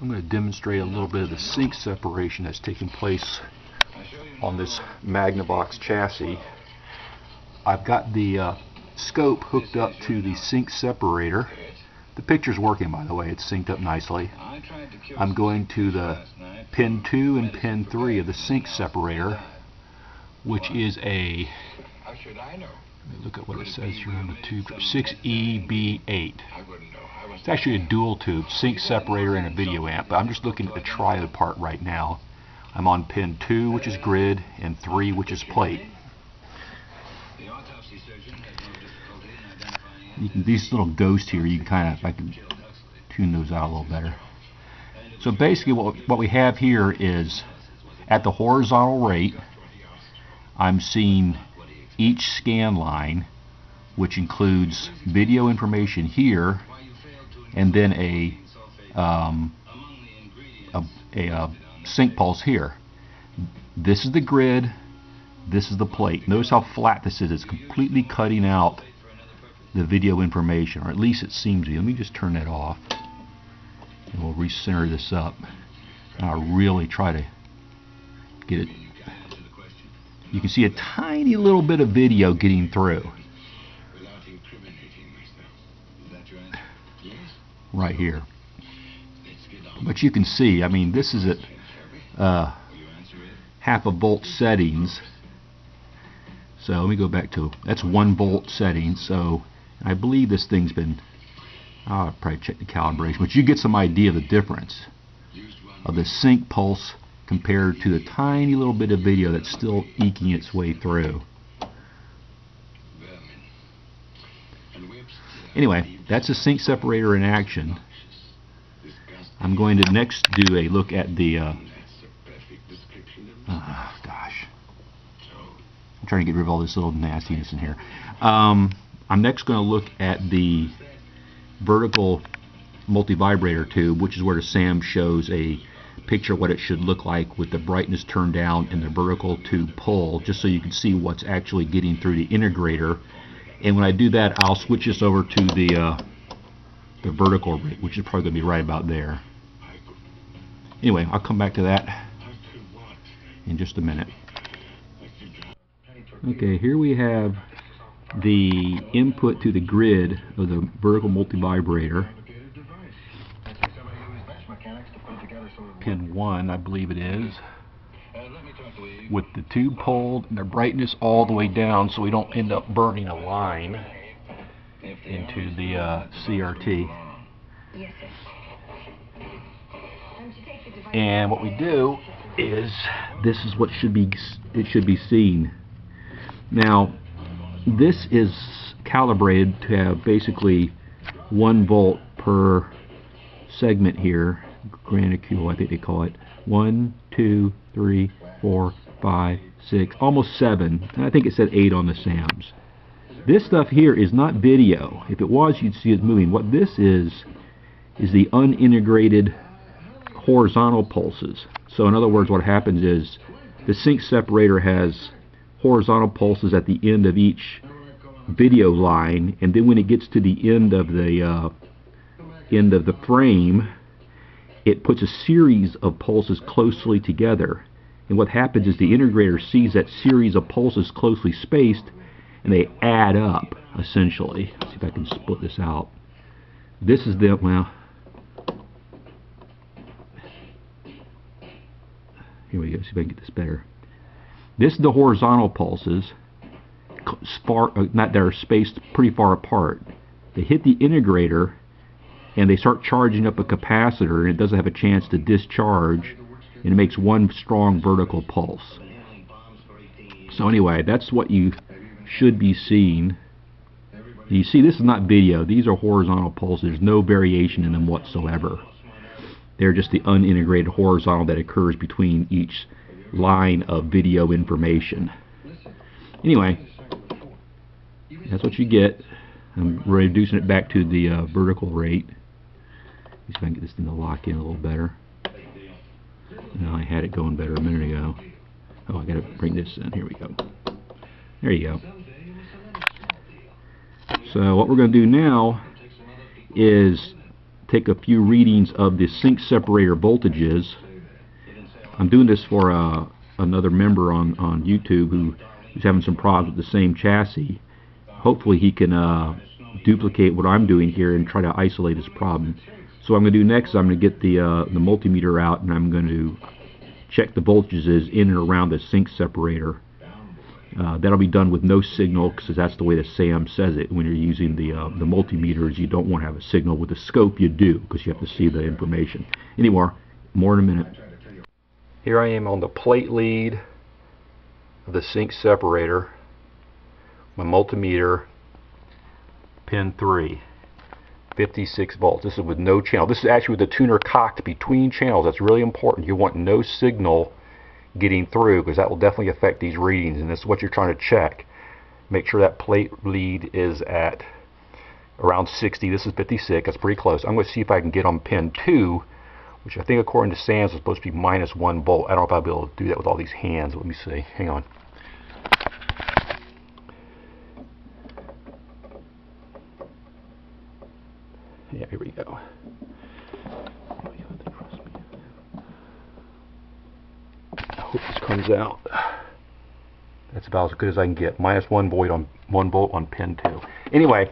I'm going to demonstrate a little bit of the sync separation that's taking place on this Magnavox chassis. I've got the uh, scope hooked up to the sync separator. The picture's working by the way, it's synced up nicely. I'm going to the pin 2 and pin 3 of the sync separator which is a look at what it says here on the tube 6EB8 it's actually a dual tube sync separator and a video amp but I'm just looking at the triode part right now. I'm on pin 2 which is grid and 3 which is plate. Can, these little ghosts here you can kind of I can tune those out a little better. So basically what, what we have here is at the horizontal rate I'm seeing each scan line which includes video information here and then a um, a, a, a, sync pulse here. This is the grid, this is the plate. Notice how flat this is. It's completely cutting out the video information, or at least it seems to be. Let me just turn that off. And we'll recenter this up. And I'll really try to get it. You can see a tiny little bit of video getting through. Right here. But you can see, I mean, this is at uh, half a volt settings. So let me go back to, that's one volt setting. So I believe this thing's been I'll probably check the calibration, but you get some idea of the difference of the sync pulse compared to the tiny little bit of video that's still eking its way through. Anyway, that's a sync separator in action. I'm going to next do a look at the uh, oh, gosh I'm trying to get rid of all this little nastiness in here um, I'm next going to look at the vertical multi-vibrator tube, which is where SAM shows a picture of what it should look like with the brightness turned down and the vertical tube pull, just so you can see what's actually getting through the integrator. And when I do that, I'll switch this over to the uh, the vertical rate, which is probably going to be right about there. Anyway, I'll come back to that in just a minute. Okay, here we have the input to the grid of the vertical multi-vibrator pin 1 I believe it is with the tube pulled and the brightness all the way down so we don't end up burning a line into the uh, CRT and what we do is this is what should be it should be seen. Now this is calibrated to have basically one volt per segment here granicule I think they call it. One two three four five six almost seven. I think it said eight on the SAMs. This stuff here is not video. If it was you'd see it moving. What this is is the unintegrated horizontal pulses. So in other words what happens is the sync separator has horizontal pulses at the end of each video line and then when it gets to the end of the uh, end of the frame it puts a series of pulses closely together and what happens is the integrator sees that series of pulses closely spaced and they add up essentially. Let's see if I can split this out. This is the well here we go. See if I can get this better. This is the horizontal pulses, far, uh, not that are spaced pretty far apart. They hit the integrator and they start charging up a capacitor and it doesn't have a chance to discharge and it makes one strong vertical pulse. So anyway, that's what you should be seeing. You see, this is not video. These are horizontal pulses. There's no variation in them whatsoever. They're just the unintegrated horizontal that occurs between each line of video information. Anyway, that's what you get. I'm reducing it back to the uh, vertical rate. See if I can get this thing to lock in a little better. I had it going better a minute ago. Oh, I got to bring this in. Here we go. There you go. So what we're going to do now is take a few readings of the sync separator voltages. I'm doing this for uh, another member on, on YouTube who's having some problems with the same chassis. Hopefully he can uh, duplicate what I'm doing here and try to isolate his problem. So what I'm going to do next is I'm going to get the, uh, the multimeter out and I'm going to check the voltages in and around the sync separator. Uh, that'll be done with no signal because that's the way the SAM says it. When you're using the uh, the multimeters, you don't want to have a signal. With the scope, you do because you have to see the information. Anymore, more in a minute. Here I am on the plate lead of the sync separator. My multimeter, pin 3, 56 volts. This is with no channel. This is actually with the tuner cocked between channels. That's really important. You want no signal getting through because that will definitely affect these readings and this is what you're trying to check make sure that plate lead is at around 60 this is 56 that's pretty close I'm going to see if I can get on pin 2 which I think according to SAMS is supposed to be minus 1 volt I don't know if I'll be able to do that with all these hands let me see hang on yeah here we go I hope this comes out. That's about as good as I can get. Minus one volt on one volt on pin two. Anyway,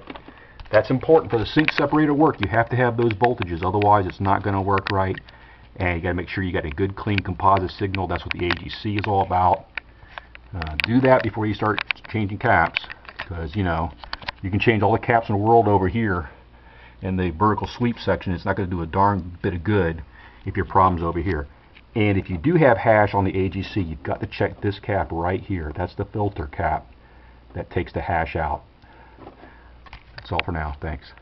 that's important for the sync separator to work. You have to have those voltages, otherwise it's not going to work right. And you got to make sure you got a good, clean composite signal. That's what the AGC is all about. Uh, do that before you start changing caps, because you know you can change all the caps in the world over here in the vertical sweep section. It's not going to do a darn bit of good if your problem's over here. And if you do have hash on the AGC, you've got to check this cap right here. That's the filter cap that takes the hash out. That's all for now. Thanks.